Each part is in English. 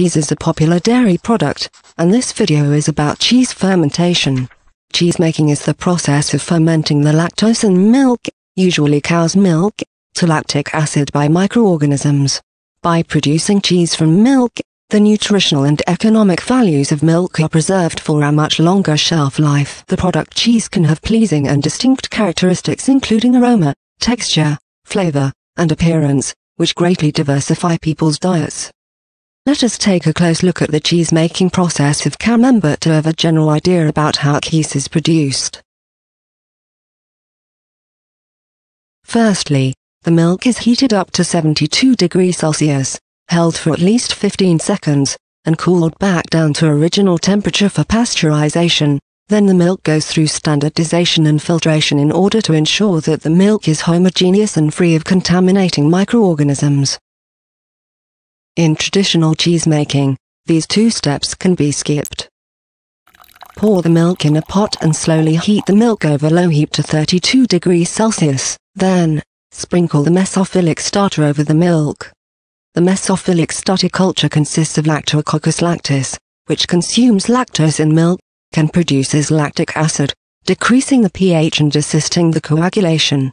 Cheese is a popular dairy product, and this video is about cheese fermentation. Cheese making is the process of fermenting the lactose in milk, usually cow's milk, to lactic acid by microorganisms. By producing cheese from milk, the nutritional and economic values of milk are preserved for a much longer shelf life. The product cheese can have pleasing and distinct characteristics including aroma, texture, flavor, and appearance, which greatly diversify people's diets. Let us take a close look at the cheese making process of camembert to have a general idea about how cheese is produced. Firstly, the milk is heated up to 72 degrees Celsius, held for at least 15 seconds, and cooled back down to original temperature for pasteurization. Then the milk goes through standardization and filtration in order to ensure that the milk is homogeneous and free of contaminating microorganisms. In traditional cheese making, these two steps can be skipped. Pour the milk in a pot and slowly heat the milk over low heat to 32 degrees Celsius. Then, sprinkle the mesophilic starter over the milk. The mesophilic starter culture consists of Lactococcus lactis, which consumes lactose in milk, can produces lactic acid, decreasing the pH and assisting the coagulation.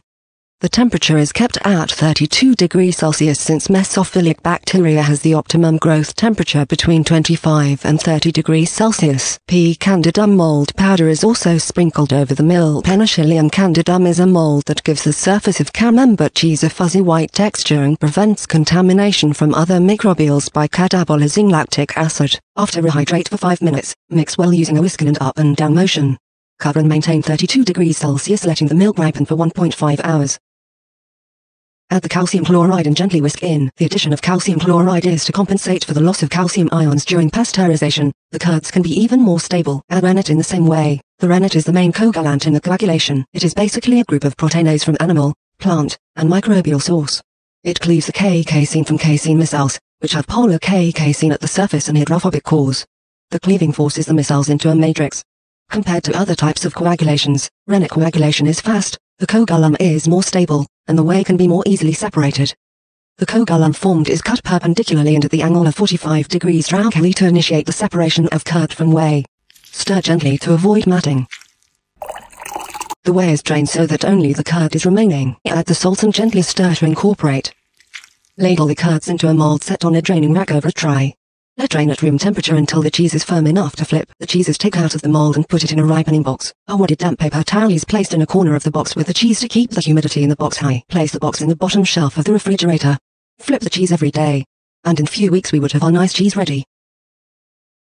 The temperature is kept at 32 degrees Celsius since mesophilic bacteria has the optimum growth temperature between 25 and 30 degrees Celsius. P. candidum mold powder is also sprinkled over the milk. Penicillium candidum is a mold that gives the surface of camembert cheese a fuzzy white texture and prevents contamination from other microbials by catabolizing lactic acid. After rehydrate for 5 minutes, mix well using a whisk and up and down motion. Cover and maintain 32 degrees Celsius letting the milk ripen for 1.5 hours. Add the calcium chloride and gently whisk in. The addition of calcium chloride is to compensate for the loss of calcium ions during pasteurization. The curds can be even more stable. Add rennet in the same way. The rennet is the main coagulant in the coagulation. It is basically a group of proteinase from animal, plant, and microbial source. It cleaves the K-casein from casein micelles, which have polar K-casein at the surface and hydrophobic cores. The cleaving forces the micelles into a matrix. Compared to other types of coagulations, rennet coagulation is fast, the coagulum is more stable, and the whey can be more easily separated. The coagulum formed is cut perpendicularly and at the angle of 45 degrees trocally to initiate the separation of curd from whey. Stir gently to avoid matting. The whey is drained so that only the curd is remaining. Add the salt and gently stir to incorporate. Ladle the curds into a mold set on a draining rack over a tray. Let drain at room temperature until the cheese is firm enough to flip. The cheese is taken out of the mold and put it in a ripening box. A wadded damp paper towel is placed in a corner of the box with the cheese to keep the humidity in the box high. Place the box in the bottom shelf of the refrigerator. Flip the cheese every day. And in few weeks we would have our nice cheese ready.